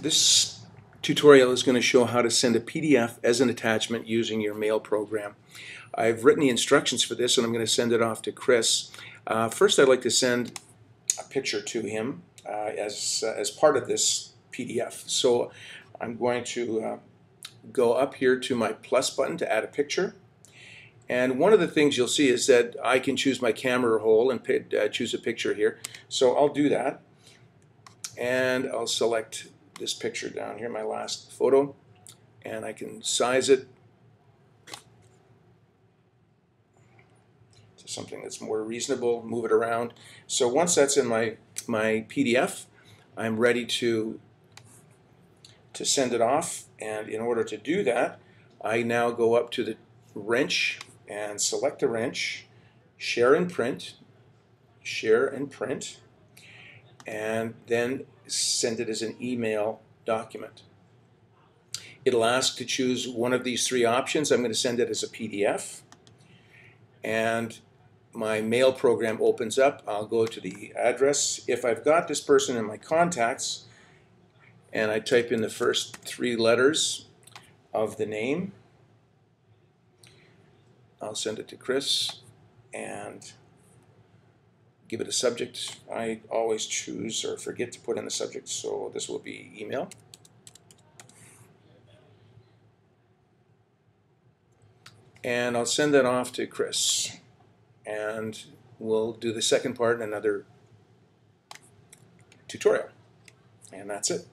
This tutorial is going to show how to send a PDF as an attachment using your mail program. I've written the instructions for this and I'm going to send it off to Chris. Uh, first I'd like to send a picture to him uh, as, uh, as part of this PDF. So I'm going to uh, go up here to my plus button to add a picture. And one of the things you'll see is that I can choose my camera roll and uh, choose a picture here. So I'll do that. And I'll select this picture down here, my last photo, and I can size it to something that's more reasonable, move it around. So once that's in my, my PDF, I'm ready to, to send it off. And in order to do that, I now go up to the wrench and select the wrench, share and print, share and print, and then send it as an email document. It'll ask to choose one of these three options. I'm going to send it as a PDF. And my mail program opens up. I'll go to the address. If I've got this person in my contacts and I type in the first three letters of the name, I'll send it to Chris and give it a subject. I always choose or forget to put in the subject, so this will be email. And I'll send that off to Chris. And we'll do the second part in another tutorial. And that's it.